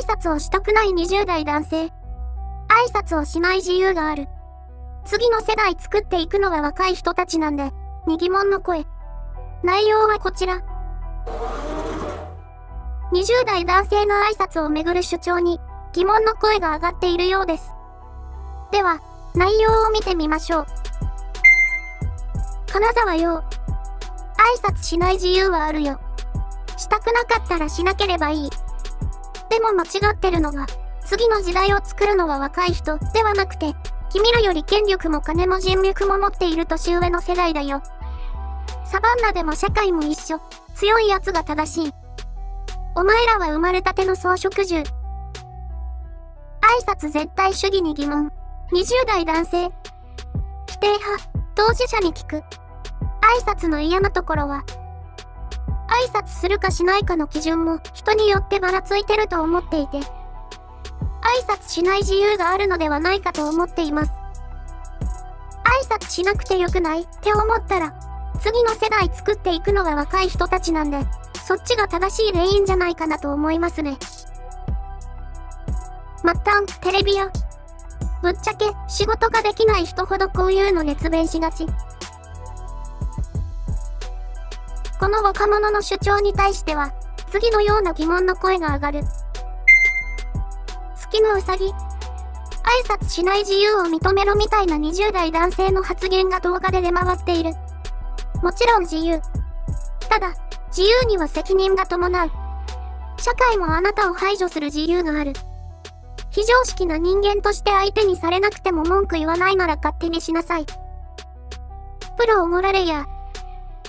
挨拶をしたくない20代男性。挨拶をしない自由がある。次の世代作っていくのは若い人たちなんで、に疑問の声。内容はこちら。20代男性の挨拶をめぐる主張に疑問の声が上がっているようです。では、内容を見てみましょう。金沢よ。挨拶しない自由はあるよ。したくなかったらしなければいい。でも間違ってるのが、次の時代を作るのは若い人ではなくて、君らより権力も金も人脈も持っている年上の世代だよ。サバンナでも社会も一緒。強い奴が正しい。お前らは生まれたての装飾獣。挨拶絶対主義に疑問。20代男性。否定派、当事者に聞く。挨拶の嫌なところは、挨拶するかしないかの基準も人によってばらついてると思っていて、挨拶しない自由があるのではないかと思っています。挨拶しなくてよくないって思ったら、次の世代作っていくのが若い人たちなんで、そっちが正しい原因じゃないかなと思いますね。末端、テレビや、ぶっちゃけ仕事ができない人ほどこういうの熱弁しがち。この若者の主張に対しては、次のような疑問の声が上がる。月のうさぎ。挨拶しない自由を認めろみたいな20代男性の発言が動画で出回っている。もちろん自由。ただ、自由には責任が伴う。社会もあなたを排除する自由がある。非常識な人間として相手にされなくても文句言わないなら勝手にしなさい。プロおごられや。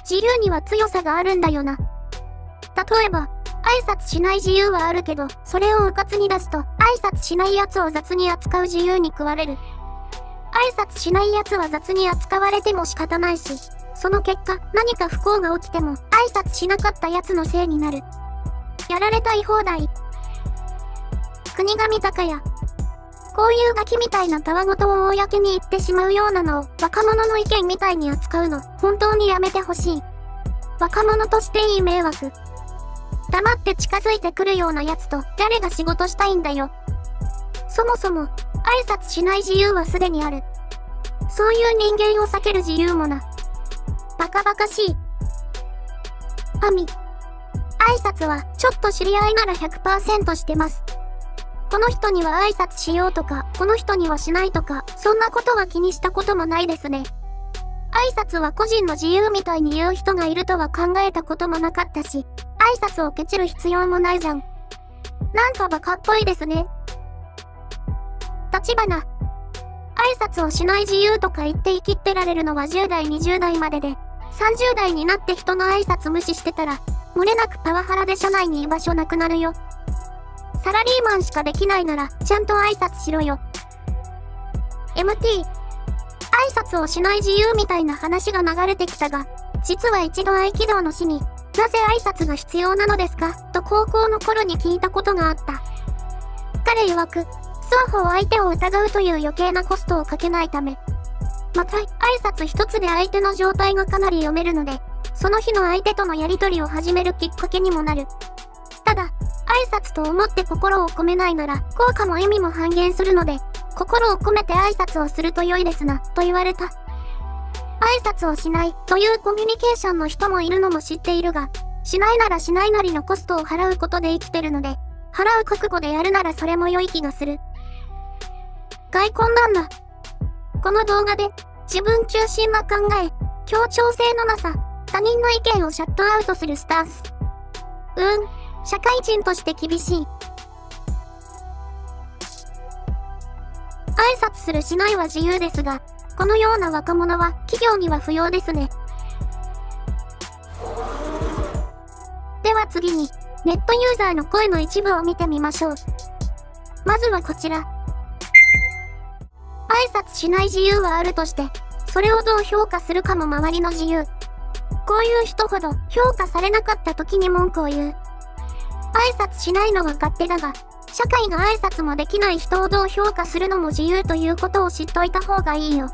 自由には強さがあるんだよな。例えば、挨拶しない自由はあるけど、それを迂闊に出すと、挨拶しない奴を雑に扱う自由に食われる。挨拶しない奴は雑に扱われても仕方ないし、その結果、何か不幸が起きても、挨拶しなかった奴のせいになる。やられたい放題。国神高や。こういうガキみたいなたわごとを公に言ってしまうようなのを、若者の意見みたいに扱うの、本当にやめてほしい。若者としていい迷惑。黙って近づいてくるような奴と、誰が仕事したいんだよ。そもそも、挨拶しない自由はすでにある。そういう人間を避ける自由もな。バカバカしい。ファミ。挨拶は、ちょっと知り合いなら100%してます。この人には挨拶しようとか、この人にはしないとか、そんなことは気にしたこともないですね。挨拶は個人の自由みたいに言う人がいるとは考えたこともなかったし、挨拶をケチる必要もないじゃん。なんかバカっぽいですね。立花。挨拶をしない自由とか言って生きってられるのは10代20代までで、30代になって人の挨拶無視してたら、漏れなくパワハラで社内に居場所なくなるよ。サラリーマンしかできないなら、ちゃんと挨拶しろよ。MT。挨拶をしない自由みたいな話が流れてきたが、実は一度合気道の死に、なぜ挨拶が必要なのですか？と高校の頃に聞いたことがあった。彼曰く、双方相手を疑うという余計なコストをかけないため、また、挨拶一つで相手の状態がかなり読めるので、その日の相手とのやりとりを始めるきっかけにもなる。ただ、挨拶と思って心を込めないなら、効果も意味も半減するので、心を込めて挨拶をすると良いですな、と言われた。挨拶をしないというコミュニケーションの人もいるのも知っているが、しないならしないなりのコストを払うことで生きてるので、払う覚悟でやるならそれも良い気がする。外婚なんだ。この動画で、自分中心な考え、協調性のなさ、他人の意見をシャットアウトするスタンス。うん、社会人として厳しい。挨拶するしないは自由ですが、このような若者は企業には不要ですね。では次に、ネットユーザーの声の一部を見てみましょう。まずはこちら。挨拶しない自由はあるとして、それをどう評価するかも周りの自由。こういう人ほど評価されなかった時に文句を言う。挨拶しないのが勝手だが、社会が挨拶もできない人をどう評価するのも自由ということを知っといた方がいいよ。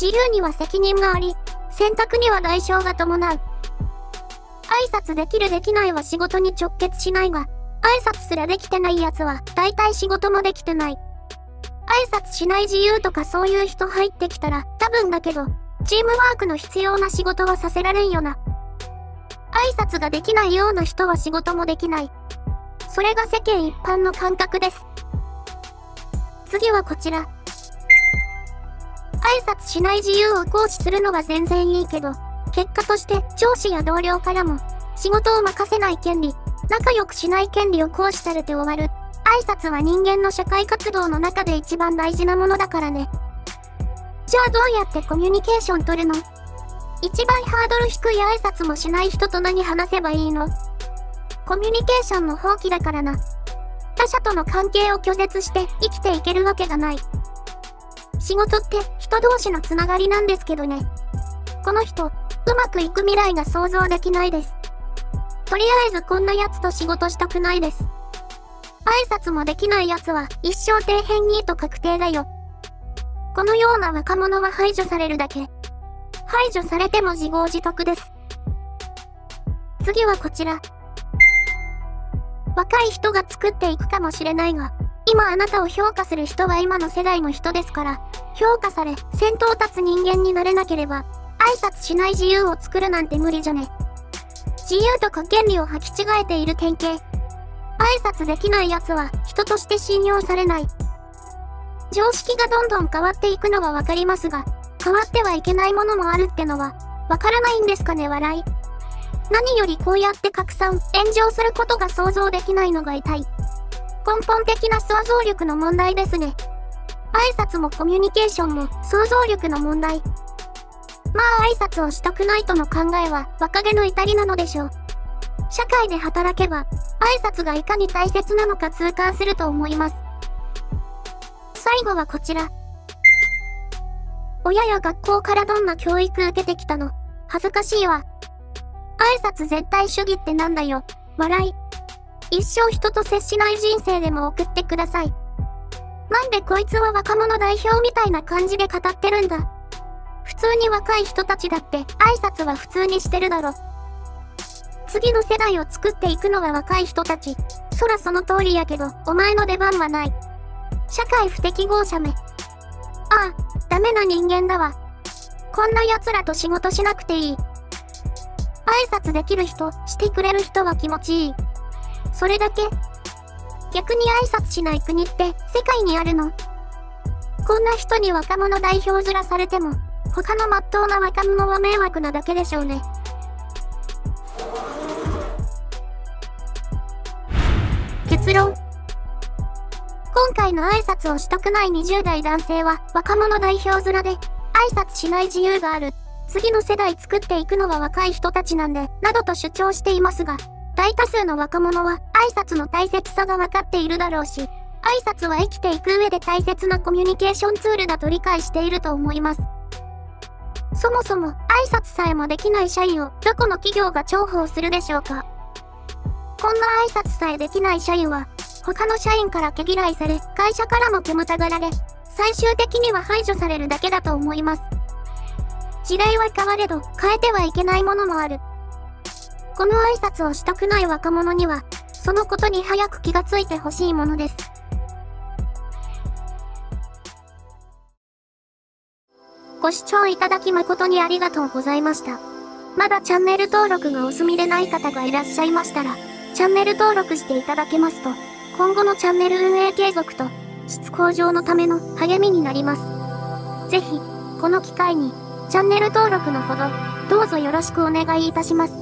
自由には責任があり、選択には代償が伴う。挨拶できるできないは仕事に直結しないが、挨拶すらできてない奴は、大体仕事もできてない。挨拶しない自由とかそういう人入ってきたら、多分だけど、チームワークの必要な仕事はさせられんよな。挨拶ができないような人は仕事もできない。それが世間一般の感覚です。次はこちら。挨拶しない自由を行使するのは全然いいけど、結果として上司や同僚からも、仕事を任せない権利、仲良くしない権利を行使されて終わる。挨拶は人間の社会活動の中で一番大事なものだからね。じゃあどうやってコミュニケーション取るの？一番ハードル低い挨拶もしない人と何話せばいいの？コミュニケーションの放棄だからな。他者との関係を拒絶して生きていけるわけがない。仕事って人同士のつながりなんですけどね。この人、うまくいく未来が想像できないです。とりあえずこんな奴と仕事したくないです。挨拶もできない奴は一生底辺ニート確定だよ。このような若者は排除されるだけ。排除されても自業自得です。次はこちら。若い人が作っていくかもしれないが、今あなたを評価する人は今の世代の人ですから、評価され、先頭立つ人間になれなければ、挨拶しない自由を作るなんて無理じゃね。自由とか権利を履き違えている典型。挨拶できない奴は人として信用されない。常識がどんどん変わっていくのはわかりますが、変わってはいけないものもあるってのは、わからないんですかね笑い。何よりこうやって拡散、炎上することが想像できないのが痛い。根本的な想像力の問題ですね。挨拶もコミュニケーションも想像力の問題。まあ挨拶をしたくないとの考えは若気の至りなのでしょう。社会で働けば、挨拶がいかに大切なのか痛感すると思います。最後はこちら。親や学校からどんな教育受けてきたの？恥ずかしいわ。挨拶絶対主義ってなんだよ。笑い。一生人と接しない人生でも送ってください。なんでこいつは若者代表みたいな感じで語ってるんだ？普通に若い人たちだって挨拶は普通にしてるだろ。次の世代を作っていくのは若い人たち。そらその通りやけど、お前の出番はない。社会不適合者め。ああ、ダメな人間だわ。こんな奴らと仕事しなくていい。挨拶できる人、してくれる人は気持ちいい。それだけ。逆に挨拶しない国って世界にあるのこんな人に若者代表面されても、他の真っ当な若者は迷惑なだけでしょうね。結論。今回の挨拶をしたくない20代男性は若者代表面で挨拶しない自由がある。次の世代作っていくのは若い人たちなんで、などと主張していますが、大多数の若者は挨拶の大切さが分かっているだろうし、挨拶は生きていく上で大切なコミュニケーションツールだと理解していると思います。そもそも挨拶さえもできない社員をどこの企業が重宝するでしょうかこんな挨拶さえできない社員は他の社員から毛嫌いされ会社からも煙たがられ最終的には排除されるだけだと思います。時代は変われど変えてはいけないものもある。この挨拶をしたくない若者にはそのことに早く気がついてほしいものです。ご視聴いただき誠にありがとうございました。まだチャンネル登録がお済みでない方がいらっしゃいましたら、チャンネル登録していただけますと、今後のチャンネル運営継続と、質向上のための励みになります。ぜひ、この機会に、チャンネル登録のほど、どうぞよろしくお願いいたします。